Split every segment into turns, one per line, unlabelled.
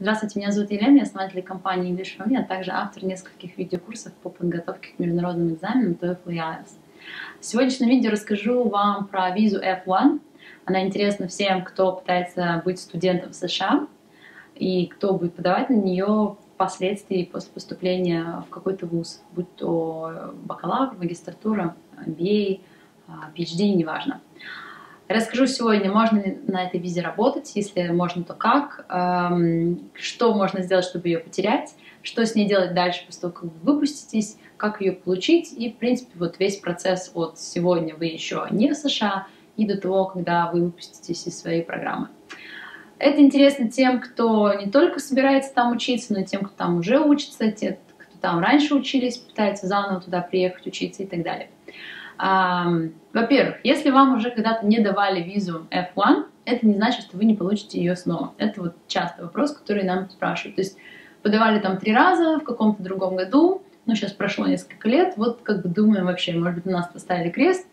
Здравствуйте, меня зовут Елена, я основатель компании English for Me, а также автор нескольких видеокурсов по подготовке к международным экзаменам TOEFL и IELTS. В сегодняшнем видео расскажу вам про визу F1. Она интересна всем, кто пытается быть студентом в США и кто будет подавать на нее впоследствии после поступления в какой-то вуз, будь то бакалавр, магистратура, MBA, PhD, неважно. Расскажу сегодня, можно ли на этой визе работать, если можно, то как, эм, что можно сделать, чтобы ее потерять, что с ней делать дальше после того, как вы выпуститесь, как ее получить, и, в принципе, вот весь процесс от сегодня вы еще не в США и до того, когда вы выпуститесь из своей программы. Это интересно тем, кто не только собирается там учиться, но и тем, кто там уже учится, те, кто там раньше учились, пытается заново туда приехать учиться и так далее. Во-первых, если вам уже когда-то не давали визу F1, это не значит, что вы не получите ее снова. Это вот частый вопрос, который нам спрашивают. То есть подавали там три раза в каком-то другом году, ну сейчас прошло несколько лет, вот как бы думаем вообще, может быть, у нас поставили крест.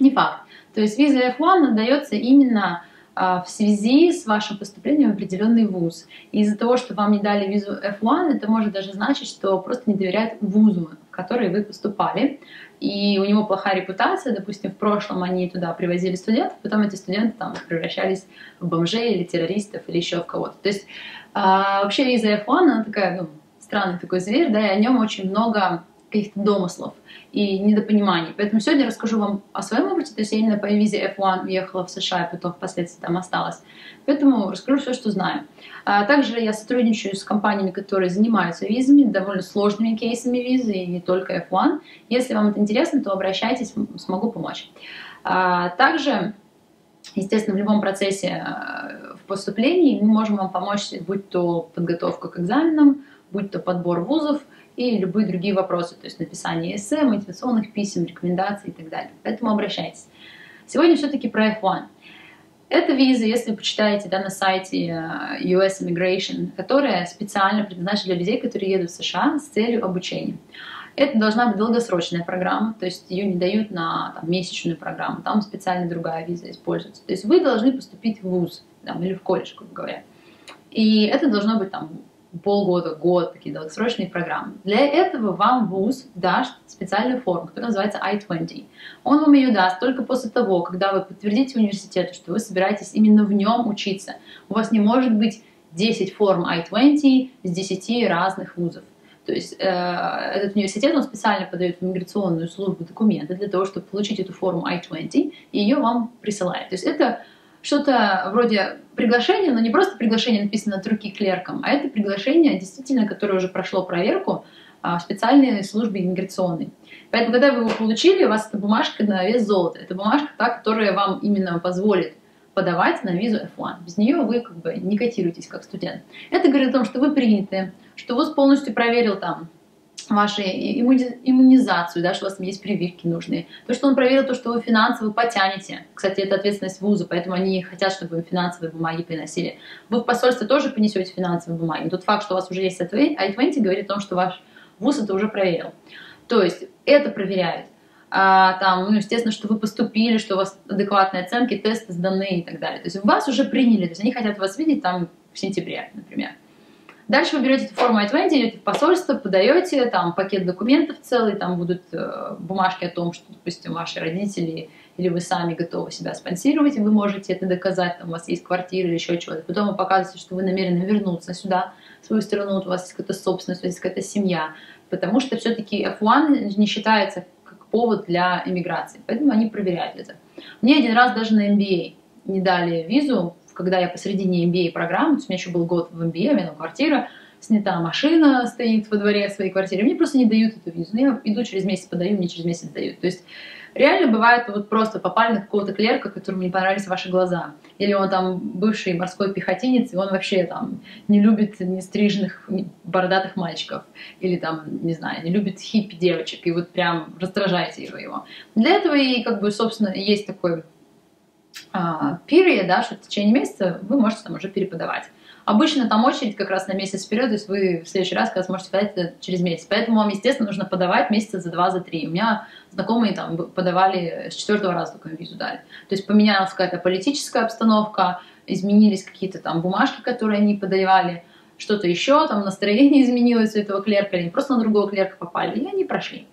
Не факт. То есть виза F1 отдается именно а, в связи с вашим поступлением в определенный вуз. Из-за того, что вам не дали визу F1, это может даже значить, что просто не доверяют вузу, в который вы поступали. И у него плохая репутация, допустим, в прошлом они туда привозили студентов, потом эти студенты там превращались в бомжей или террористов или еще в кого-то. То есть а, вообще виза F1, она такая, ну, странный такой зверь, да, и о нем очень много каких-то домыслов и недопониманий. Поэтому сегодня расскажу вам о своем опыте. То есть я именно по визе F1 уехала в США и потом впоследствии там осталась. Поэтому расскажу все, что знаю. А также я сотрудничаю с компаниями, которые занимаются визами, довольно сложными кейсами визы, и не только F1. Если вам это интересно, то обращайтесь, смогу помочь. А также Естественно, в любом процессе э, в поступлении мы можем вам помочь, будь то подготовка к экзаменам, будь то подбор вузов, и любые другие вопросы, то есть написание эссе, мотивационных писем, рекомендаций и так далее. Поэтому обращайтесь. Сегодня все-таки про F1. Это виза, если вы почитаете да, на сайте э, US Immigration, которая специально предназначена для людей, которые едут в США с целью обучения. Это должна быть долгосрочная программа, то есть ее не дают на там, месячную программу, там специально другая виза используется. То есть вы должны поступить в ВУЗ там, или в колледж, грубо говоря. И это должно быть там полгода, год, такие долгосрочные программы. Для этого вам ВУЗ даст специальную форму, которая называется I-20. Он вам ее даст только после того, когда вы подтвердите университету, что вы собираетесь именно в нем учиться. У вас не может быть 10 форм I-20 с 10 разных вузов. То есть э, этот университет, он специально подает в миграционную службу документы для того, чтобы получить эту форму I-20, и ее вам присылает. То есть это что-то вроде приглашения, но не просто приглашение написано от руки клерком, а это приглашение, действительно, которое уже прошло проверку а, в специальной службе иммиграционной. Поэтому, когда вы его получили, у вас эта бумажка на вес золота. Это бумажка та, которая вам именно позволит подавать на визу F1. Без нее вы как бы не котируетесь как студент. Это говорит о том, что вы приняты, что ВУЗ полностью проверил там вашу иммунизацию, да, что у вас есть прививки нужные. То, что он проверил, то, что вы финансово потянете. Кстати, это ответственность вуза, поэтому они хотят, чтобы вы финансовые бумаги приносили. Вы в посольстве тоже понесете финансовые бумаги. Тот факт, что у вас уже есть I-20, говорит о том, что ваш вуз это уже проверил. То есть это проверяют. А, там, ну, естественно, что вы поступили, что у вас адекватные оценки, тесты сданы и так далее. То есть вас уже приняли, то есть они хотят вас видеть там в сентябре, например. Дальше вы берете эту форму I-20, идете в посольство, подаете, там пакет документов целый, там будут э, бумажки о том, что, допустим, ваши родители или вы сами готовы себя спонсировать, и вы можете это доказать, там у вас есть квартира или еще чего-то. Потом вы показываете, что вы намерены вернуться сюда, в свою страну, вот у вас есть какая-то собственность, у вас есть какая-то семья, потому что все-таки F1 не считается как повод для иммиграции, поэтому они проверяют это. Мне один раз даже на MBA не дали визу, когда я посредине MBA программы, то есть у меня еще был год в MBA, у меня квартира, снята машина стоит во дворе своей квартиры, мне просто не дают эту визу. Я иду через месяц подаю, мне через месяц дают. То есть реально бывает, вот просто попали на какого-то клерка, которому не понравились ваши глаза. Или он там бывший морской пехотинец, и он вообще там не любит нестриженных бородатых мальчиков. Или там, не знаю, не любит хиппи девочек. И вот прям раздражаете его. Для этого и как бы, собственно, есть такой period, да, что в течение месяца вы можете там уже переподавать. Обычно там очередь как раз на месяц вперед, то есть вы в следующий раз как раз можете подать это через месяц. Поэтому вам, естественно, нужно подавать месяца за два, за три. У меня знакомые там подавали с четвертого раза только визу дали. То есть поменялась какая-то политическая обстановка, изменились какие-то там бумажки, которые они подавали, что-то еще, там настроение изменилось у этого клерка, или просто на другого клерка попали, и они прошли.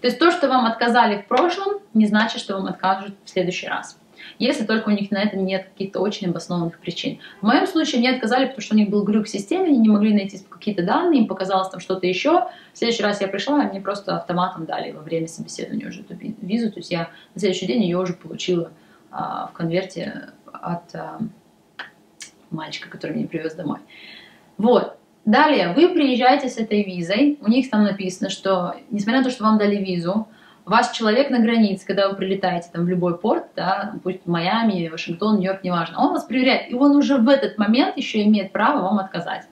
То есть то, что вам отказали в прошлом, не значит, что вам откажут в следующий раз. Если только у них на это нет каких-то очень обоснованных причин. В моем случае мне отказали, потому что у них был глюк в системе, они не могли найти какие-то данные, им показалось там что-то еще. В следующий раз я пришла, и мне просто автоматом дали во время собеседования уже эту визу. То есть я на следующий день ее уже получила а, в конверте от а, мальчика, который меня привез домой. Вот. Далее, вы приезжаете с этой визой, у них там написано, что, несмотря на то, что вам дали визу, ваш человек на границе, когда вы прилетаете там в любой порт, да, пусть Майами, Вашингтон, Нью-Йорк, неважно, он вас проверяет, и он уже в этот момент еще имеет право вам отказать.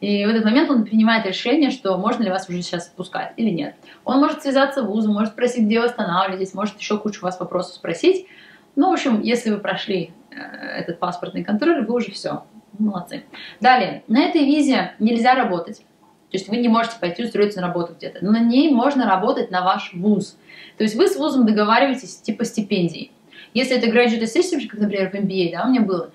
И в этот момент он принимает решение, что можно ли вас уже сейчас отпускать или нет. Он может связаться в вузу, может спросить, где вы останавливаетесь, может еще кучу вас вопросов спросить. Ну, в общем, если вы прошли э, этот паспортный контроль, вы уже все, молодцы. Далее, на этой визе нельзя работать. То есть вы не можете пойти устроиться на работу где-то. Но на ней можно работать на ваш вуз. То есть вы с вузом договариваетесь типа стипендий. Если это graduate assistant, как, например, в MBA, да, у меня было,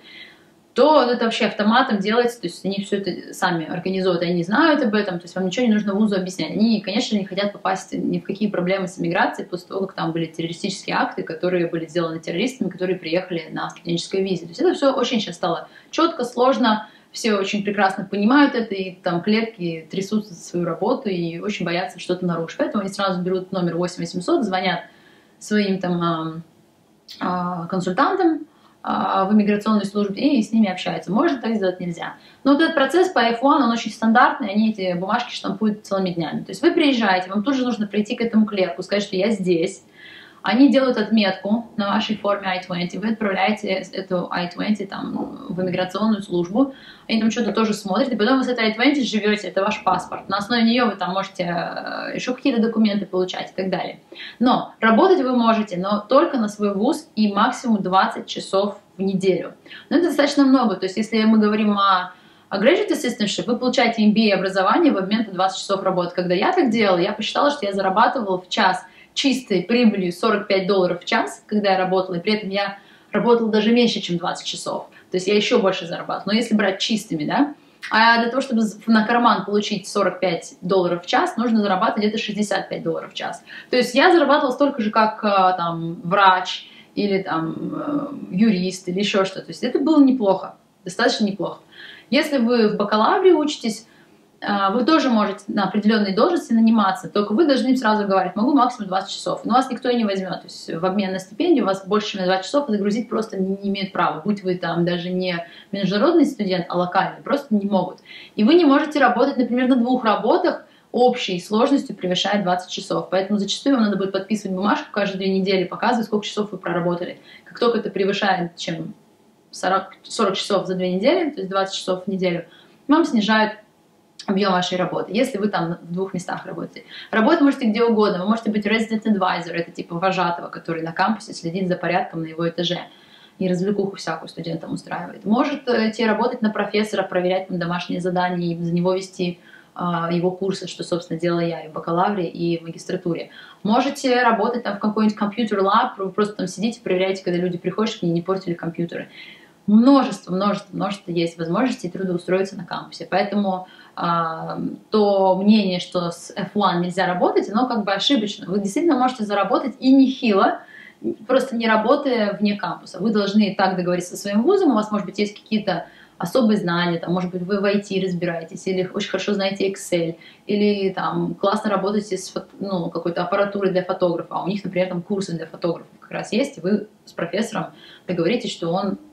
то это вообще автоматом делается, то есть они все это сами организуют, они знают об этом, то есть вам ничего не нужно вузу объяснять. Они, конечно, не хотят попасть ни в какие проблемы с иммиграцией после того, как там были террористические акты, которые были сделаны террористами, которые приехали на студенческой визе. То есть это все очень сейчас стало четко, сложно, все очень прекрасно понимают это, и там клерки трясутся за свою работу и очень боятся что-то нарушить. Поэтому они сразу берут номер 8800, звонят своим там а, а, консультантам а, в иммиграционной службе и с ними общаются. Можно так сделать, нельзя. Но вот этот процесс по F1, он очень стандартный, они эти бумажки штампуют целыми днями. То есть вы приезжаете, вам тоже нужно прийти к этому клерку, сказать, что я здесь, они делают отметку на вашей форме I-20, вы отправляете эту I-20 там, в иммиграционную службу, они там что-то тоже смотрят, и потом вы с этой I-20 живете, это ваш паспорт. На основе нее вы там можете э, еще какие-то документы получать и так далее. Но работать вы можете, но только на свой вуз и максимум 20 часов в неделю. Но это достаточно много, то есть если мы говорим о а graduate assistantship вы получаете MBA образование в обмен на 20 часов работы. Когда я так делала, я посчитала, что я зарабатывала в час чистой прибылью 45 долларов в час, когда я работала, и при этом я работала даже меньше, чем 20 часов. То есть я еще больше зарабатывала. Но если брать чистыми, да, а для того, чтобы на карман получить 45 долларов в час, нужно зарабатывать где-то 65 долларов в час. То есть я зарабатывала столько же, как э, там врач или там э, юрист или еще что-то. То есть это было неплохо, достаточно неплохо. Если вы в бакалавре учитесь, вы тоже можете на определенной должности наниматься, только вы должны сразу говорить, могу максимум 20 часов, но вас никто и не возьмет. То есть в обмен на стипендию вас больше, чем на 20 часов загрузить просто не имеют права. Будь вы там даже не международный студент, а локальный, просто не могут. И вы не можете работать, например, на двух работах, общей сложностью превышает 20 часов. Поэтому зачастую вам надо будет подписывать бумажку каждые две недели, показывать, сколько часов вы проработали. Как только это превышает чем 40, 40 часов за две недели, то есть 20 часов в неделю, вам снижают объем вашей работы, если вы там в двух местах работаете. Работать можете где угодно, вы можете быть resident advisor, это типа вожатого, который на кампусе следит за порядком на его этаже и развлекуху всякую студентам устраивает. Можете работать на профессора, проверять там домашние задания, и за него вести а, его курсы, что, собственно, делала я и в бакалавре, и в магистратуре. Можете работать там в какой-нибудь компьютер-лаб, вы просто там сидите, проверяете, когда люди приходят, чтобы они не портили компьютеры. Множество, множество, множество есть возможностей трудоустроиться на кампусе. Поэтому то мнение, что с F1 нельзя работать, оно как бы ошибочно. Вы действительно можете заработать и нехило, просто не работая вне кампуса. Вы должны так договориться со своим вузом, у вас, может быть, есть какие-то особые знания, там, может быть, вы в IT разбираетесь, или очень хорошо знаете Excel, или там классно работаете с ну, какой-то аппаратурой для фотографа, а у них, например, там курсы для фотографов как раз есть, и вы с профессором договоритесь, что он а,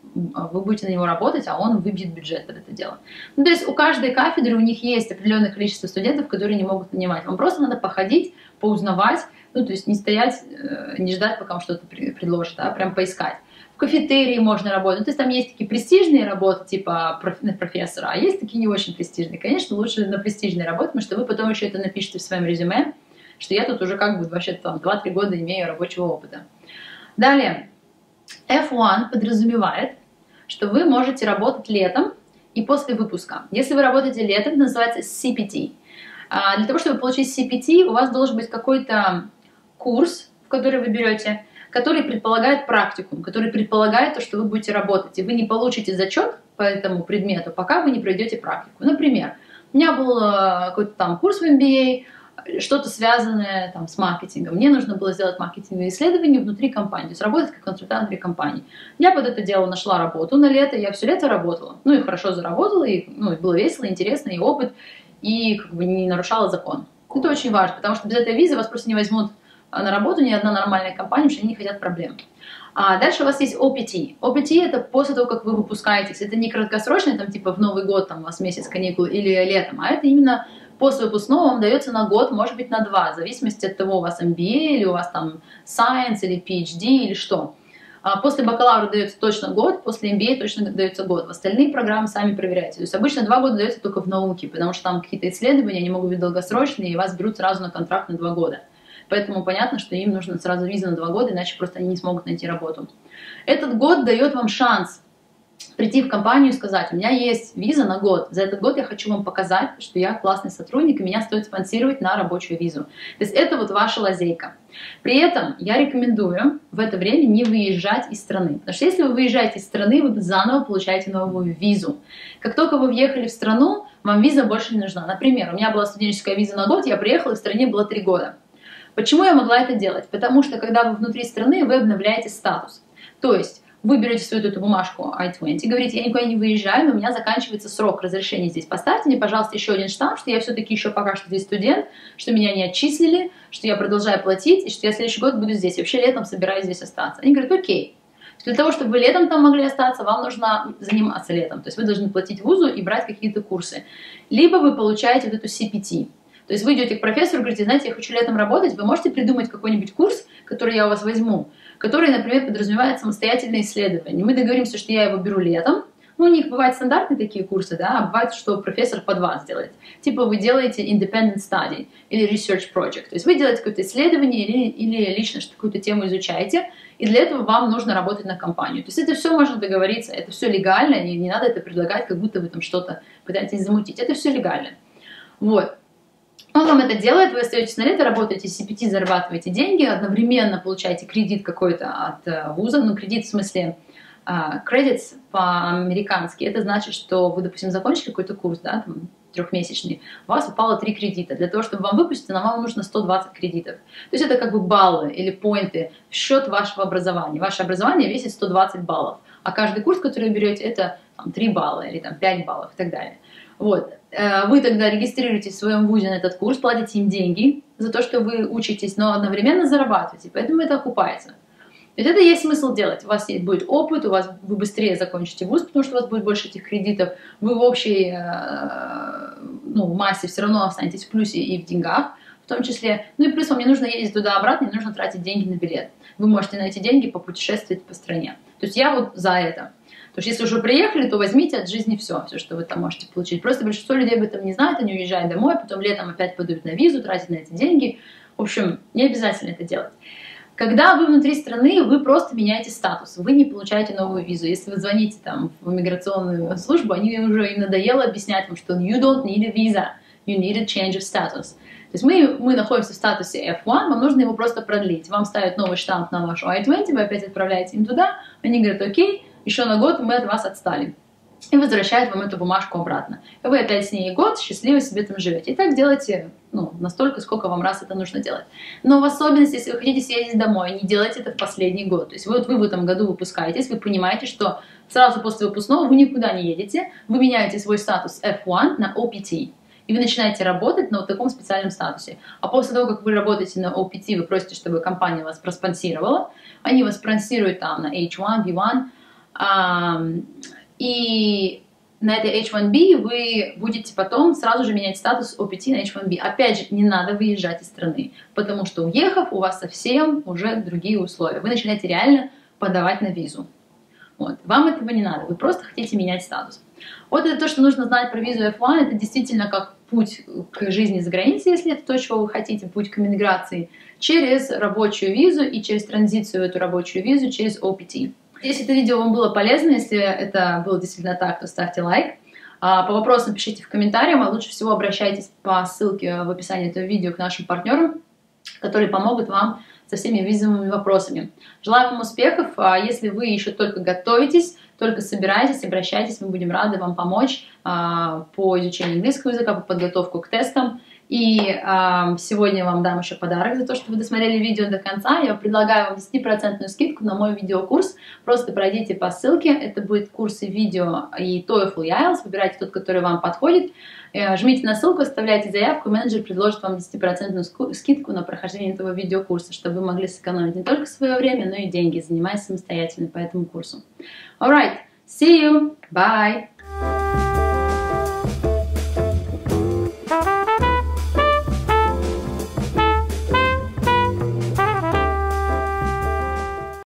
вы будете на него работать, а он выбьет бюджет под это дело. Ну, то есть у каждой кафедры у них есть определенное количество студентов, которые не могут нанимать. Вам просто надо походить, поузнавать, ну, то есть не стоять, э, не ждать, пока вам что-то предложат, а прям поискать. В кафетерии можно работать. Ну, то есть там есть такие престижные работы, типа профессора, а есть такие не очень престижные. Конечно, лучше на престижной работе, потому что вы потом еще это напишете в своем резюме, что я тут уже как бы вообще там 2-3 года имею рабочего опыта. Далее, F1 подразумевает, что вы можете работать летом и после выпуска. Если вы работаете летом, это называется CPT. А, для того, чтобы получить CPT, у вас должен быть какой-то курс, в который вы берете, который предполагает практикум, который предполагает то, что вы будете работать. И вы не получите зачет по этому предмету, пока вы не пройдете практику. Например, у меня был э, какой-то там курс в MBA, что-то связанное там, с маркетингом. Мне нужно было сделать маркетинговые исследования внутри компании, то есть работать как консультант внутри компании. Я под это дело нашла работу на лето, я все лето работала. Ну и хорошо заработала, и, ну, и было весело, интересно, и опыт, и как бы не нарушала закон. Это очень важно, потому что без этой визы вас просто не возьмут а, на работу ни одна нормальная компания, потому что они не хотят проблем. А дальше у вас есть OPT. OPT это после того, как вы выпускаетесь. Это не краткосрочный, там типа в Новый год, там у вас месяц каникул или летом, а это именно после выпускного вам дается на год, может быть на два, в зависимости от того, у вас MBA или у вас там Science или PhD или что. А после бакалавра дается точно год, после MBA точно дается год. В остальные программы сами проверяйте. То есть обычно два года дается только в науке, потому что там какие-то исследования, они могут быть долгосрочные, и вас берут сразу на контракт на два года. Поэтому понятно, что им нужно сразу виза на два года, иначе просто они не смогут найти работу. Этот год дает вам шанс прийти в компанию и сказать, у меня есть виза на год, за этот год я хочу вам показать, что я классный сотрудник, и меня стоит спонсировать на рабочую визу. То есть это вот ваша лазейка. При этом я рекомендую в это время не выезжать из страны. Потому что если вы выезжаете из страны, вы заново получаете новую визу. Как только вы въехали в страну, вам виза больше не нужна. Например, у меня была студенческая виза на год, я приехала, и в стране было три года. Почему я могла это делать? Потому что когда вы внутри страны, вы обновляете статус. То есть вы берете свою эту бумажку I-20, говорите, я никуда не выезжаю, но у меня заканчивается срок разрешения здесь. Поставьте мне, пожалуйста, еще один штамп, что я все-таки еще пока что здесь студент, что меня не отчислили, что я продолжаю платить, и что я следующий год буду здесь. И вообще летом собираюсь здесь остаться. Они говорят, окей. Для того, чтобы вы летом там могли остаться, вам нужно заниматься летом. То есть вы должны платить вузу и брать какие-то курсы. Либо вы получаете вот эту CPT. То есть вы идете к профессору, говорите, знаете, я хочу летом работать, вы можете придумать какой-нибудь курс, который я у вас возьму, который, например, подразумевает самостоятельное исследование. Мы договоримся, что я его беру летом, ну, у них бывают стандартные такие курсы, да, а бывает, что профессор под вас делает. Типа вы делаете independent study или research project. То есть вы делаете какое-то исследование или, или лично какую-то тему изучаете, и для этого вам нужно работать на компанию. То есть это все можно договориться, это все легально, и не надо это предлагать, как будто вы там что-то пытаетесь замутить. Это все легально. Вот. Он вам это делает, вы остаетесь на лето, работаете CPT, зарабатываете деньги, одновременно получаете кредит какой-то от э, вуза, ну, кредит в смысле кредит uh, по-американски, это значит, что вы, допустим, закончили какой-то курс, да, там, трехмесячный, у вас упало три кредита. Для того, чтобы вам выпустить, нам вам нужно 120 кредитов. То есть это как бы баллы или поинты в счет вашего образования. Ваше образование весит 120 баллов, а каждый курс, который вы берете, это там, 3 балла или там, 5 баллов и так далее. Вот. Э, вы тогда регистрируетесь в своем вузе на этот курс, платите им деньги за то, что вы учитесь, но одновременно зарабатываете, поэтому это окупается. Ведь это есть смысл делать. У вас будет опыт, у вас вы быстрее закончите вуз, потому что у вас будет больше этих кредитов. Вы в общей э, ну, массе все равно останетесь в плюсе и в деньгах в том числе. Ну и плюс вам не нужно ездить туда-обратно, не нужно тратить деньги на билет. Вы можете на эти деньги попутешествовать по стране. То есть я вот за это. Потому что если уже приехали, то возьмите от жизни все, все, что вы там можете получить. Просто большинство людей об этом не знают, они уезжают домой, потом летом опять подают на визу, тратят на эти деньги. В общем, не обязательно это делать. Когда вы внутри страны, вы просто меняете статус, вы не получаете новую визу. Если вы звоните там в иммиграционную службу, они уже им надоело объяснять вам, что you don't need a visa, you need a change of status. То есть мы, мы находимся в статусе F1, вам нужно его просто продлить. Вам ставят новый штамп на вашу I-20, вы опять отправляете им туда, они говорят, окей, еще на год мы от вас отстали. И возвращают вам эту бумажку обратно. Вы опять с ней год счастливо себе там живете. И так делайте ну, настолько, сколько вам раз это нужно делать. Но в особенности, если вы хотите съездить домой, не делайте это в последний год. То есть вот вы в этом году выпускаетесь, вы понимаете, что сразу после выпускного вы никуда не едете, вы меняете свой статус F1 на OPT. И вы начинаете работать на вот таком специальном статусе. А после того, как вы работаете на OPT, вы просите, чтобы компания вас проспонсировала. Они вас спонсируют там на H1, B1, и на этой H1B вы будете потом сразу же менять статус OPT на H1B. Опять же, не надо выезжать из страны, потому что уехав, у вас совсем уже другие условия. Вы начинаете реально подавать на визу. Вот. Вам этого не надо, вы просто хотите менять статус. Вот это то, что нужно знать про визу F1, это действительно как путь к жизни за границей, если это то, чего вы хотите, путь к иммиграции, через рабочую визу и через транзицию в эту рабочую визу через OPT. Если это видео вам было полезно, если это было действительно так, то ставьте лайк. А, по вопросам пишите в комментариях, а лучше всего обращайтесь по ссылке в описании этого видео к нашим партнерам, которые помогут вам со всеми визовыми вопросами. Желаю вам успехов. А если вы еще только готовитесь, только собирайтесь, обращайтесь, мы будем рады вам помочь а, по изучению английского языка, по подготовку к тестам. И э, сегодня вам дам еще подарок за то, что вы досмотрели видео до конца. Я предлагаю вам 10% скидку на мой видеокурс. Просто пройдите по ссылке. Это будет курсы видео и TOEFL и IELTS. Выбирайте тот, который вам подходит. Э, жмите на ссылку, оставляйте заявку, менеджер предложит вам 10% скидку на прохождение этого видеокурса, чтобы вы могли сэкономить не только свое время, но и деньги, занимаясь самостоятельно по этому курсу. Alright, see you, bye!